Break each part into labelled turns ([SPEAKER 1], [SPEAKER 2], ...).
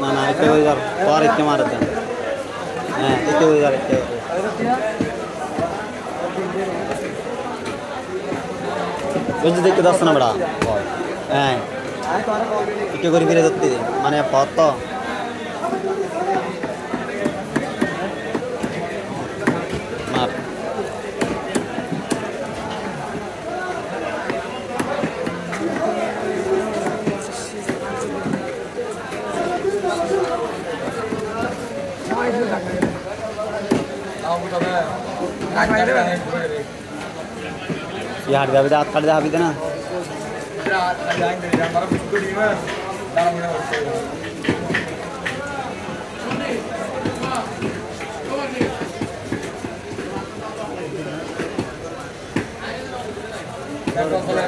[SPEAKER 1] ना ना इतने बजे इधर और इतने मार देते हैं इतने बजे इधर इतने बजे देख के दस ना बड़ा हाँ इतने करीब मेरे दत्ती दी मैंने पाता यार जावे दात काट जावे देना
[SPEAKER 2] Gracias.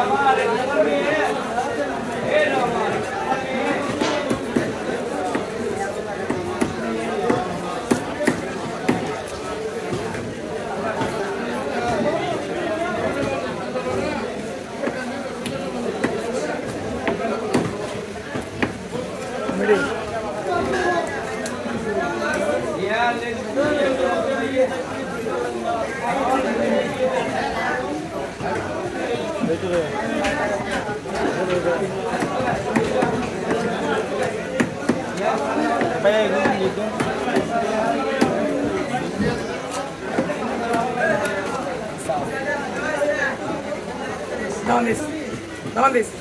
[SPEAKER 3] Come on.
[SPEAKER 2] Dame, dame.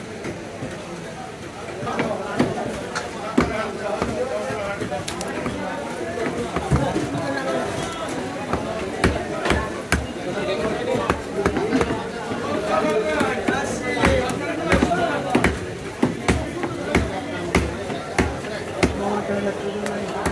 [SPEAKER 2] りがとうございます。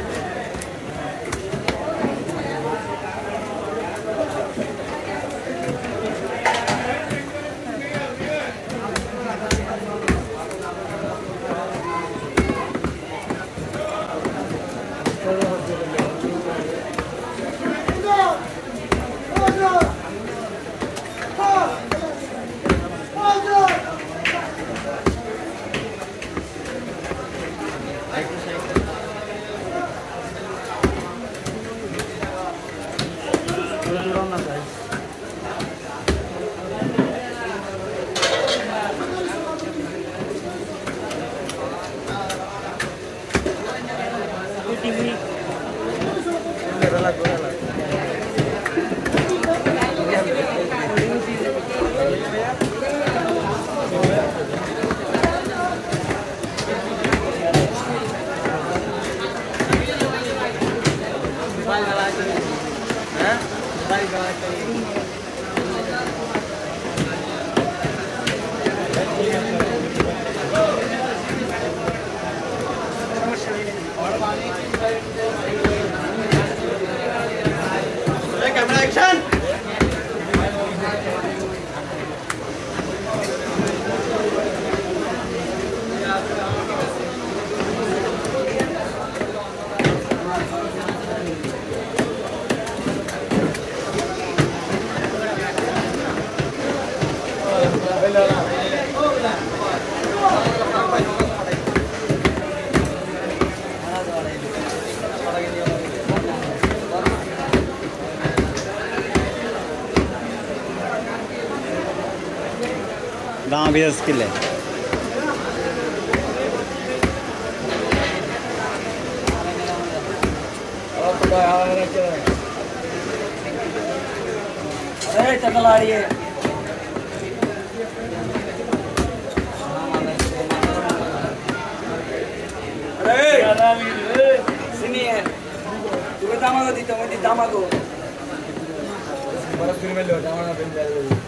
[SPEAKER 2] आ रही है अरे सुनिए तुम्हें दामागो दी तुम्हें दी दामागो बर्फ़ फिर में लो दामागो फिर